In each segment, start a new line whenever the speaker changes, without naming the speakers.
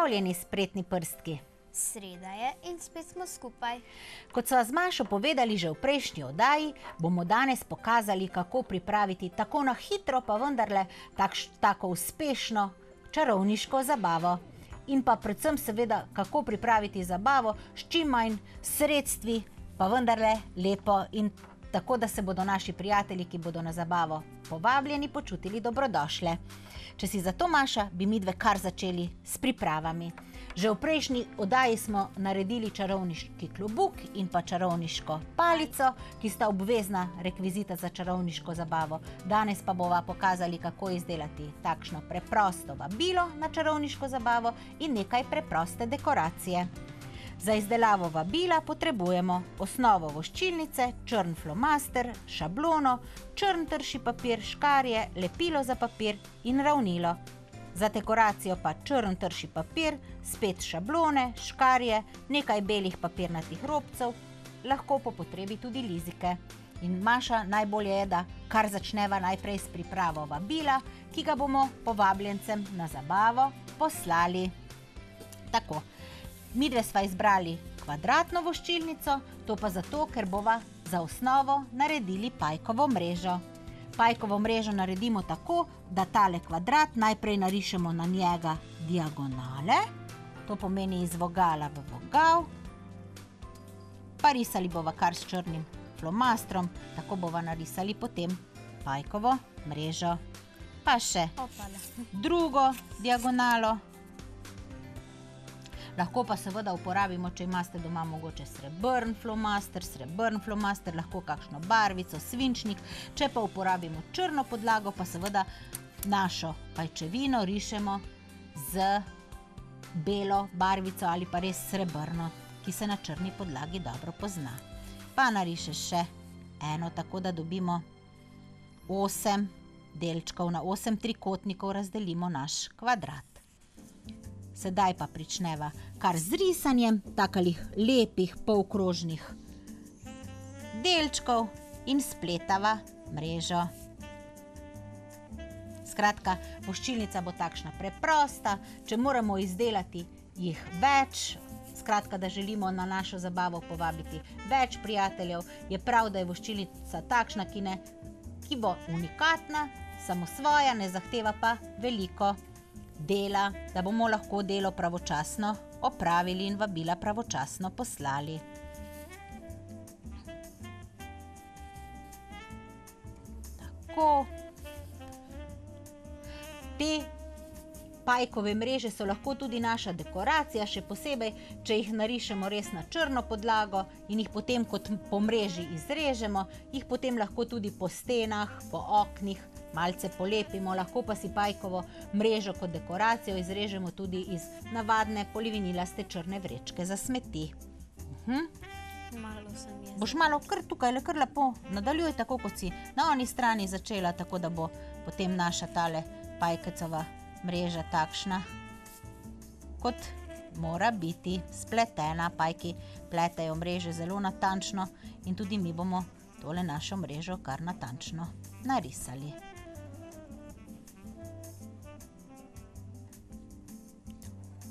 Pozdravljeni, spretni prstki.
Sreda je in spet smo skupaj.
Kot so z Mašo povedali že v prejšnji oddaji, bomo danes pokazali, kako pripraviti tako na hitro, pa vendarle takš, tako uspešno čarovniško zabavo. In pa predvsem, seveda, kako pripraviti zabavo s čim manj sredstvi, pa vendarle lepo in tako, da se bodo naši prijatelji, ki bodo na zabavo povabljeni, počutili dobrodošle. Če si za to Maša, bi mi dve kar začeli s pripravami. Že v prejšnji oddaji smo naredili čarovniški klobuk in pa čarovniško palico, ki sta obvezna rekvizita za čarovniško zabavo. Danes pa bova pokazali, kako izdelati takšno preprosto vabilo na čarovniško zabavo in nekaj preproste dekoracije. Za izdelavo vabila potrebujemo osnovo voščilnice, črn flomaster, šablono, črn trši papir, škarje, lepilo za papir in ravnilo. Za dekoracijo pa črn trši papir, spet šablone, škarje, nekaj belih papirnatih robcev, lahko po potrebi tudi lizike. In Maša, najbolje je, da kar začneva najprej s pripravo vabila, ki ga bomo povabljencem na zabavo poslali. Tako. Midve sva izbrali kvadratno voščilnico, to pa zato, ker bova za osnovo naredili pajkovo mrežo. Pajkovo mrežo naredimo tako, da tale kvadrat najprej narišemo na njega diagonale, to pomeni iz vogala v vogal, pa risali bova kar s črnim flomastrom, tako bova narisali potem pajkovo mrežo. Pa še drugo diagonalo. Lahko pa seveda uporabimo, če imate doma mogoče srebrn flomaster, srebrn flomaster, lahko kakšno barvico, svinčnik. Če pa uporabimo črno podlago, pa seveda našo pajčevino rišemo z belo barvico ali pa res srebrno, ki se na črni podlagi dobro pozna. Pa narišeš še eno, tako da dobimo osem delčkov, na osem trikotnikov razdelimo naš kvadrat. Sedaj pa pričneva kar z risanjem takalih lepih polkrožnih delčkov in spletava mrežo. Skratka, voščilnica bo takšna preprosta, če moramo izdelati jih več, skratka, da želimo na našo zabavo povabiti več prijateljev, je prav, da je voščilnica takšna, ki, ne, ki bo unikatna, samo svoja, ne zahteva pa veliko dela, da bomo lahko delo pravočasno opravili in vabila pravočasno poslali. Tako. Te pajkove mreže so lahko tudi naša dekoracija, še posebej, če jih narišemo res na črno podlago in jih potem kot po mreži izrežemo, jih potem lahko tudi po stenah, po oknih malce polepimo, lahko pa si pajkovo mrežo kot dekoracijo izrežemo tudi iz navadne polivinilaste črne vrečke za smeti. Mhm.
Malo sem jaz.
Boš malo kar tukaj, le kar lepo nadaljuj, tako kot si na oni strani začela, tako da bo potem naša tale pajkecova mreža takšna, kot mora biti spletena. Pajki pletejo mreže zelo natančno in tudi mi bomo tole našo mrežo kar natančno narisali.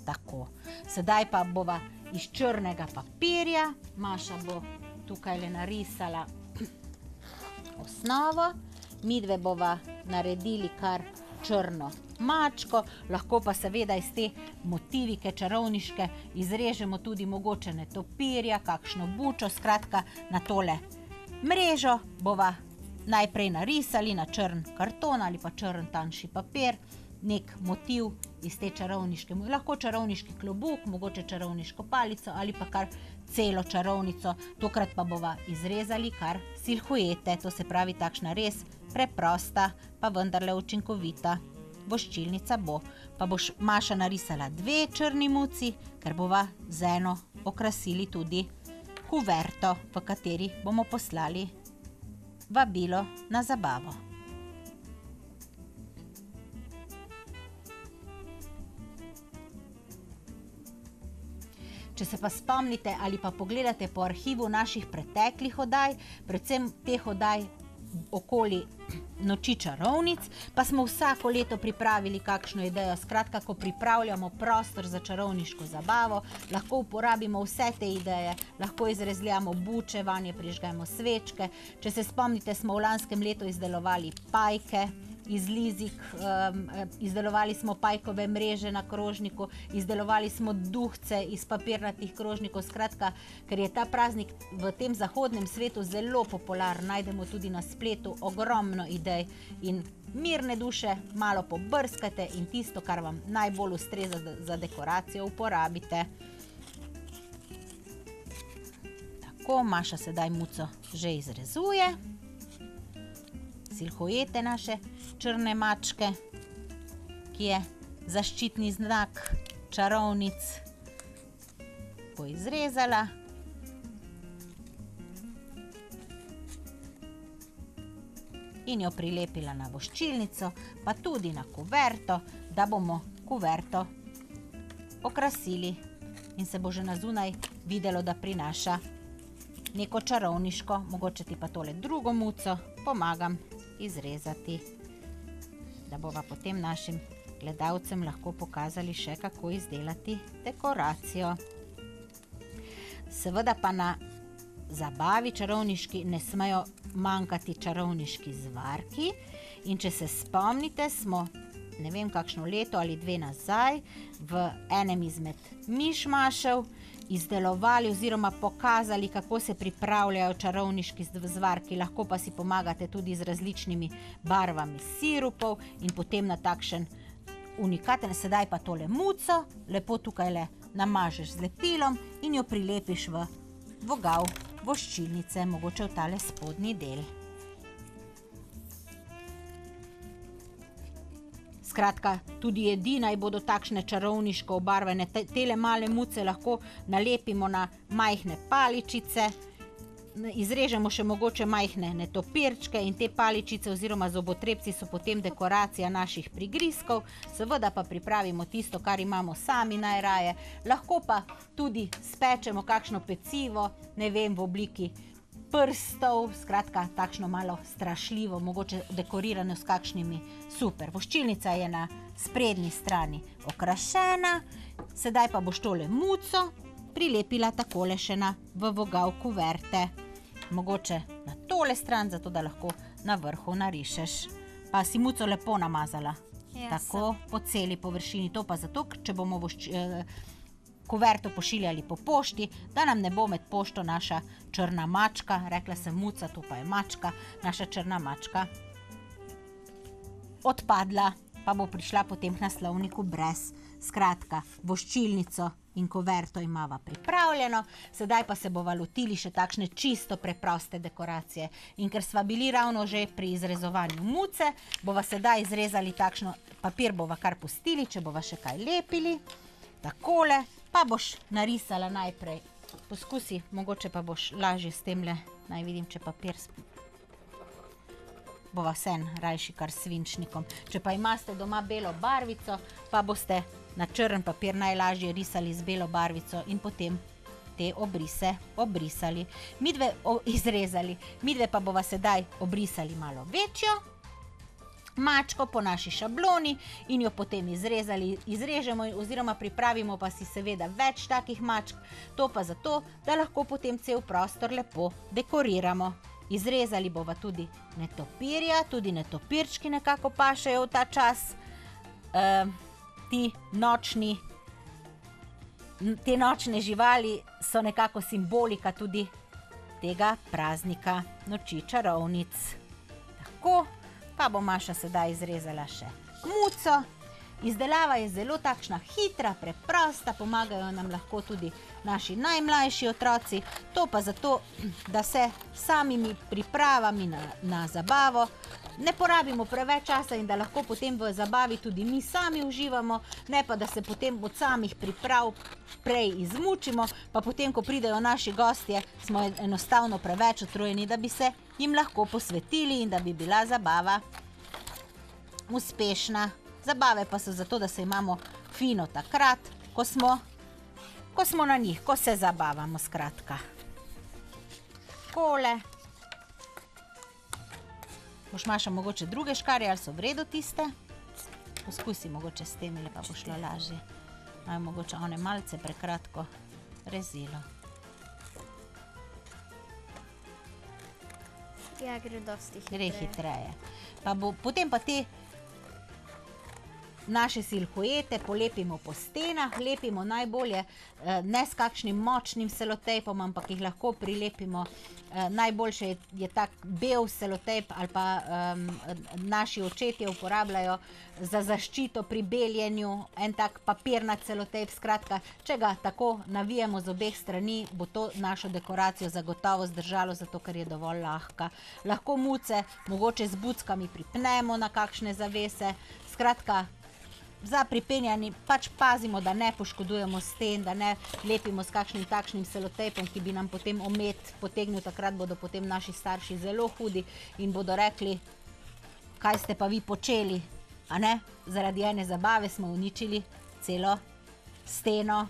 Tako, sedaj pa bova iz črnega papirja, Maša bo tukaj le narisala osnovo, midve bova naredili kar črno mačko, lahko pa seveda iz te motivike čarovniške izrežemo tudi mogoče netopirja, kakšno bučo, skratka na tole mrežo bova najprej narisali na črn karton ali pa črn tanjši papir, neki motiv iz te čarovniške, lahko čarovniški klobuk, mogoče čarovniško palico ali pa kar celo čarovnico, tokrat pa bova izrezali kar silhuete, to se pravi takšna res preprosta, pa vendarle učinkovita voščilnica bo. Pa boš Maša narisala dve črni muci, ker bova z eno okrasili tudi kuverto, v kateri bomo poslali vabilo na zabavo. Če se pa spomnite ali pa pogledate po arhivu naših preteklih oddaj, predvsem teh oddaj okoli noči čarovnic, pa smo vsako leto pripravili kakšno idejo. Skratka, ko pripravljamo prostor za čarovniško zabavo, lahko uporabimo vse te ideje, lahko izrezljamo buče, vanje prižgemo svečke. Če se spomnite, smo v lanskem letu izdelovali pajke iz lizik, um, izdelovali smo pajkove mreže na krožniku, izdelovali smo duhce iz papirnatih krožnikov. Skratka, ker je ta praznik v tem zahodnem svetu zelo popularen, najdemo tudi na spletu ogromno idej in mirne duše, malo pobrskate in tisto, kar vam najbolj ustreza za dekoracijo, uporabite. Tako, Maša sedaj muco že izrezuje silhujete naše črne mačke, ki je zaščitni znak čarovnic, poizrezala. In jo prilepila na voščilnico, pa tudi na kuverto, da bomo kuverto okrasili in se bo že na zunaj videlo, da prinaša neko čarovniško, mogoče ti pa tole drugo muco pomagam izrezati, da bova potem našim gledalcem lahko pokazali še, kako izdelati dekoracijo. Seveda pa na zabavi čarovniški ne smejo manjkati čarovniški zvarki in če se spomnite, smo ne vem kakšno leto ali dve nazaj v enem izmed mišmašev izdelovali oziroma pokazali, kako se pripravljajo čarovniški zvarki. Lahko pa si pomagate tudi z različnimi barvami sirupov in potem na takšen unikaten, sedaj pa tole muco, lepo tukaj le namažeš z lepilom in jo prilepiš v vogal voščilnice, mogoče v tale spodnji del. Skratka, tudi jedi naj bodo takšne čarovniško obarvane. Te, tele male muce lahko nalepimo na majhne paličice, izrežemo še mogoče majhne netopirčke in te paličice oziroma zobotrebci so potem dekoracija naših prigrizkov. Seveda pa pripravimo tisto, kar imamo sami najraje. Lahko pa tudi spečemo kakšno pecivo, ne vem, v obliki prstov, skratka, takšno malo strašljivo, mogoče dekorirano s kakšnimi super. Voščilnica je na sprednji strani okrašena, sedaj pa boš tole muco prilepila takole še na v vogal kuverte. Mogoče na tole stran, zato da lahko na vrhu narišeš. Pa si muco lepo namazala.
Ja,
Tako po celi površini, to pa zato, ker če bomo vošč, eh, kuverto pošiljali po pošti, da nam ne bo med pošto naša črna mačka, rekla sem muca, to pa je mačka, naša črna mačka odpadla, pa bo prišla potem k naslovniku brez. Skratka, voščilnico in kuverto imava pripravljeno, sedaj pa se bova lotili še takšne čisto preproste dekoracije. In ker sva bili ravno že pri izrezovanju muce, bova sedaj izrezali takšno papir, bova kar pustili, če bova še kaj lepili. Takole, pa boš narisala najprej. Poskusi, mogoče pa boš lažje s tem le, naj vidim, če papir sp- bova vsem rajši kar svinčnikom. Če pa imate doma belo barvico, pa boste na črn papir najlažje risali z belo barvico in potem te obrise obrisali. Midve izrezali, midve pa bova sedaj obrisali malo večjo mačko po naši šabloni in jo potem izrezali, izrežemo oziroma pripravimo pa si seveda več takih mačk, to pa zato, da lahko potem cel prostor lepo dekoriramo. Izrezali bova tudi netopirja, tudi netopirčki nekako pašejo v ta čas, e, ti nočni, te nočne živali so nekako simbolika tudi tega praznika noči čarovnic. Tako, pa bo Maša sedaj izrezala še muco. Izdelava je zelo takšna hitra, preprosta, pomagajo nam lahko tudi naši najmlajši otroci. To pa zato, da se samimi pripravami na, na zabavo ne porabimo preveč časa in da lahko potem v zabavi tudi mi sami uživamo, ne pa da se potem od samih priprav prej izmučimo, pa potem, ko pridejo naši gostje, smo enostavno preveč utrujeni, da bi se jim lahko posvetili in da bi bila zabava uspešna. Zabave pa so zato, da se imamo fino takrat, ko smo, ko smo na njih, ko se zabavamo, skratka. Kole. Boš Maša mogoče druge škarje ali so v redu tiste? Poskusi mogoče s temi, pa bo šlo lažje. Naj mogoče one malce prekratko rezilo.
Ja, gre dosti hitreje.
Gre hitreje. Pa bo, potem pa te naše silhuete polepimo po stenah, lepimo najbolje eh, ne s kakšnim močnim selotejpom, ampak jih lahko prilepimo. Eh, najboljše je, je tak bel selotejp ali pa um, naši očetje uporabljajo za zaščito pri beljenju, en tak papirnat selotejp. Skratka, če ga tako navijemo z obeh strani, bo to našo dekoracijo zagotovo zdržalo, zato ker je dovolj lahka. Lahko muce, mogoče z buckami pripnemo na kakšne zavese. Skratka, za pripenjanje pač pazimo, da ne poškodujemo sten, da ne lepimo s kakšnim takšnim selotejpom, ki bi nam potem omet potegnil, takrat bodo potem naši starši zelo hudi in bodo rekli, kaj ste pa vi počeli, a ne? Zaradi ene zabave smo uničili celo steno,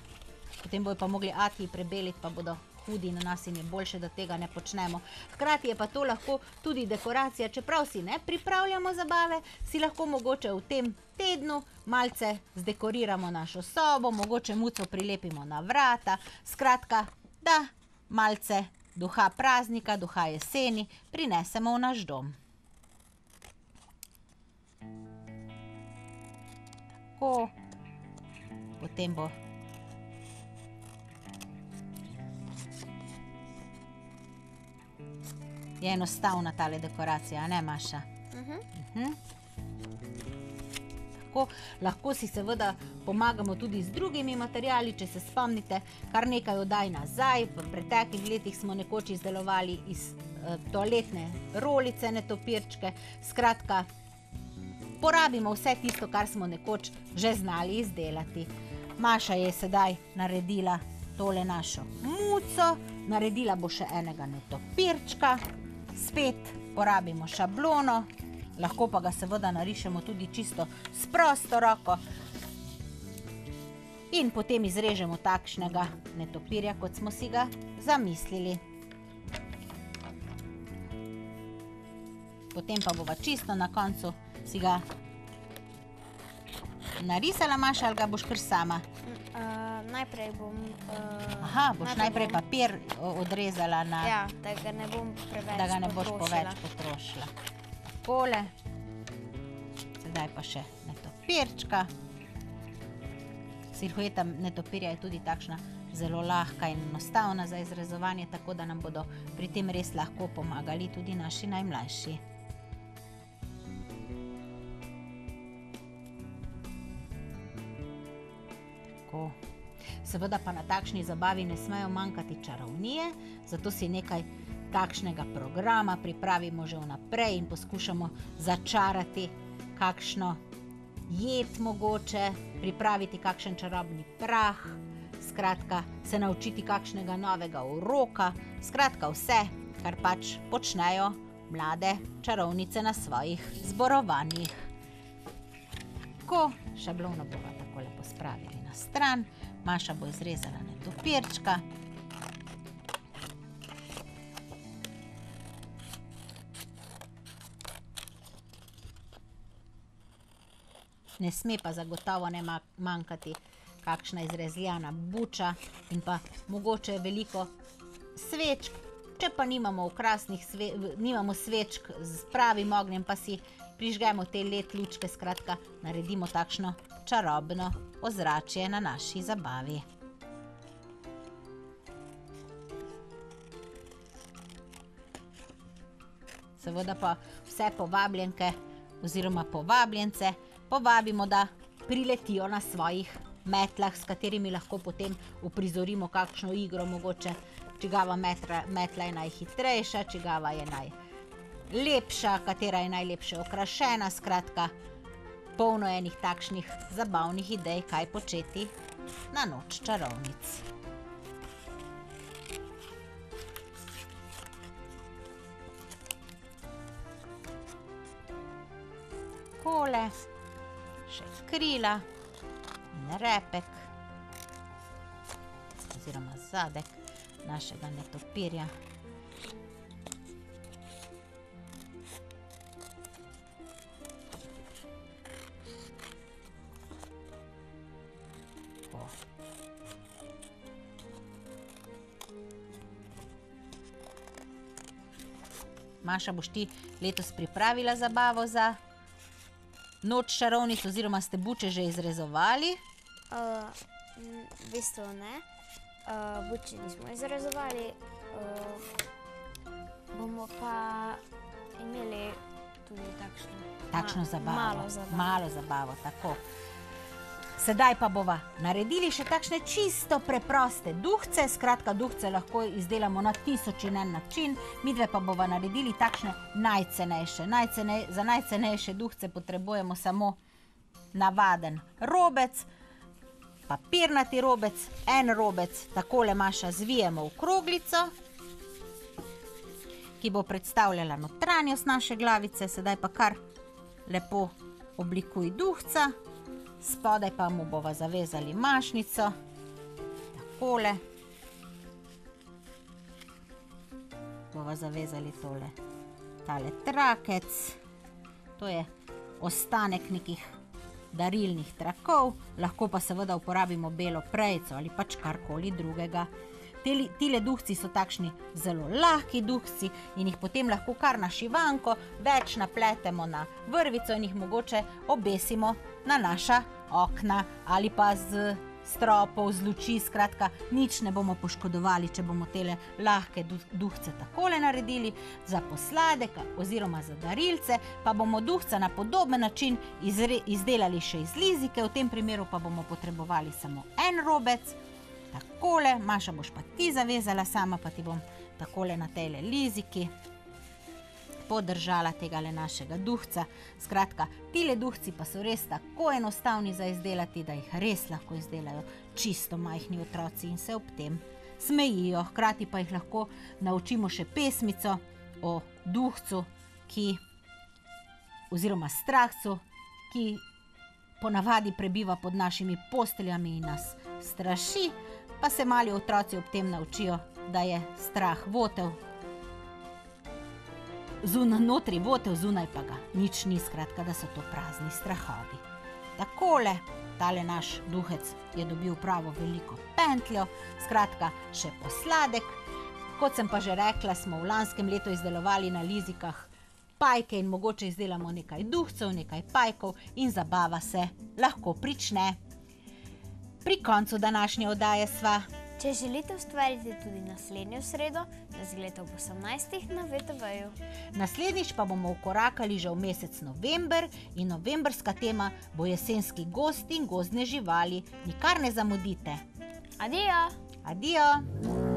potem bojo pa mogli ati prebeliti, pa bodo hudi na nas in je boljše, da tega ne počnemo. Hkrati je pa to lahko tudi dekoracija, čeprav si ne pripravljamo zabave, si lahko mogoče v tem tednu malce zdekoriramo našo sobo, mogoče muco prilepimo na vrata, skratka, da malce duha praznika, duha jeseni prinesemo v naš dom. Tako, potem bo Je enostavna tale dekoracija, ne Maša?
Mhm.
Mhm. Tako, lahko si seveda pomagamo tudi z drugimi materiali, če se spomnite, kar nekaj oddaj nazaj. V preteklih letih smo nekoč izdelovali iz uh, toaletne rolice, netopirčke. Skratka, porabimo vse tisto, kar smo nekoč že znali izdelati. Maša je sedaj naredila tole našo muco, naredila bo še enega netopirčka spet porabimo šablono, lahko pa ga seveda narišemo tudi čisto s prosto roko. In potem izrežemo takšnega netopirja, kot smo si ga zamislili. Potem pa bova čisto na koncu si ga narisala, Maša, ali ga boš kar sama?
Najprej bom. Uh,
Aha, boš najprej
bom-
papir odrezala na...
Ja, da ga ne bom preveč.
da ga ne boš poveč potrošila. Takole, sedaj pa še netopirčka. Silhueta netopirja je tudi takšna zelo lahka in enostavna za izrezovanje, tako da nam bodo pri tem res lahko pomagali tudi naši najmlajši. Seveda pa na takšni zabavi ne smejo manjkati čarovnije, zato si nekaj takšnega programa pripravimo že vnaprej in poskušamo začarati kakšno jed mogoče, pripraviti kakšen čarobni prah, skratka se naučiti kakšnega novega uroka, skratka vse, kar pač počnejo mlade čarovnice na svojih zborovanjih. Tako, šablono bomo tako lepo spravili na stran, Maša bo izrezala netopirčka. Ne sme pa zagotovo ne ma- manjkati kakšna izrezljana buča in pa mogoče veliko svečk. Če pa nimamo okrasnih sve, nimamo svečk z pravim ognjem, pa si prižgemo te led lučke, skratka, naredimo takšno čarobno ozračje na naši zabavi. Seveda pa vse povabljenke oziroma povabljence povabimo, da priletijo na svojih metlah, s katerimi lahko potem uprizorimo kakšno igro, mogoče čigava metra, metla je najhitrejša, čigava je najlepša, katera je najlepše okrašena, skratka, polno enih takšnih zabavnih idej, kaj početi na noč čarovnic. Kole, še krila in repek, oziroma zadek našega netopirja. Maša, boš ti letos pripravila zabavo za noč čarovnic, oziroma ste buče že izrezovali?
Uh, v bistvu ne. Uh, buči nismo izrezovali. Uh, bomo pa imeli tudi takšno,
Takšno
ma-
zabavo.
Malo zabavo.
Malo zabavo, tako. Sedaj pa bova naredili še takšne čisto preproste duhce, skratka, duhce lahko izdelamo na tisoč in en način, midve pa bova naredili takšne najcenejše. Najcenej, za najcenejše duhce potrebujemo samo navaden robec, papirnati robec, en robec, takole maša zvijemo v kroglico, ki bo predstavljala notranjost naše glavice, sedaj pa kar lepo oblikuj duhca, spodaj pa mu bova zavezali mašnico, takole. Bova zavezali tole, tale trakec, to je ostanek nekih darilnih trakov, lahko pa seveda uporabimo belo prejico ali pač karkoli drugega. Teli, tile duhci so takšni zelo lahki duhci in jih potem lahko kar na šivanko več napletemo na vrvico in jih mogoče obesimo na naša okna ali pa z stropov, z luči, skratka, nič ne bomo poškodovali, če bomo tele lahke du- duhce takole naredili, za posladek oziroma za darilce, pa bomo duhca na podoben način izre, izdelali še iz lizike, v tem primeru pa bomo potrebovali samo en robec, takole, Maša boš pa ti zavezala, sama pa ti bom takole na tej liziki podržala tega le našega duhca. Skratka, tile duhci pa so res tako enostavni za izdelati, da jih res lahko izdelajo čisto majhni otroci in se ob tem smejijo. Hkrati pa jih lahko naučimo še pesmico o duhcu, ki, oziroma strahcu, ki ponavadi prebiva pod našimi posteljami in nas straši, pa se mali otroci ob tem naučijo, da je strah votel, zunaj notri votel, zunaj pa ga nič ni, skratka, da so to prazni strahovi. Takole, tale naš duhec je dobil pravo veliko pentljo, skratka, še posladek. Kot sem pa že rekla, smo v lanskem letu izdelovali na lizikah pajke in mogoče izdelamo nekaj duhcev, nekaj pajkov in zabava se lahko prične. Pri koncu današnje oddaje sva
Če želite ustvariti tudi naslednjo sredo, nas gledate ob 18. na VTV-ju.
Naslednjič pa bomo ukorakali že v mesec november in novembrska tema bo jesenski gosti in gozdne živali. Nikar ne zamudite.
Adijo!
Adijo!